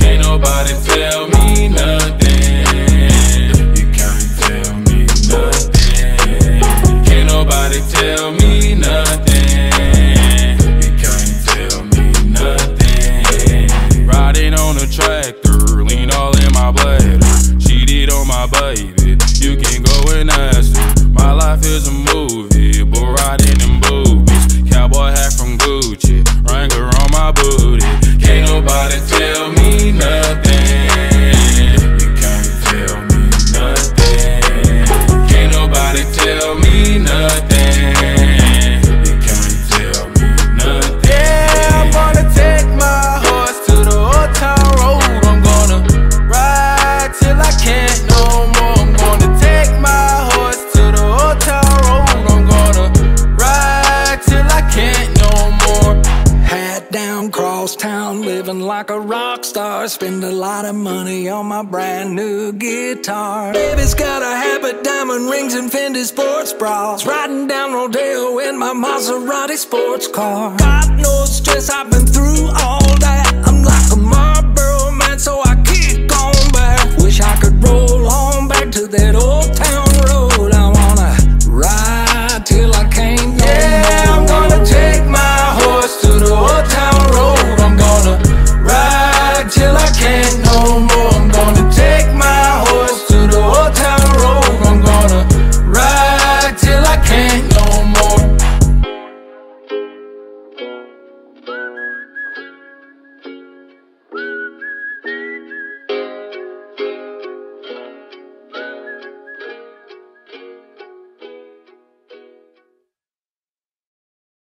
can't nobody tell me nothing. You can't tell me nothing. Can't nobody tell me nothing. You can't tell me nothing. Riding on a tractor, lean all in my bladder. Cheated on my baby, you can go and ask her. My life is a movie, but riding in boobies. Cowboy hat from Gucci, Wrangler on my booty. Can't nobody tell cross town, living like a rock star. Spend a lot of money on my brand new guitar. Baby's got a habit, diamond rings, and Fendi sports bras. Riding down Rodeo in my Maserati sports car. Got no stress, I've been through all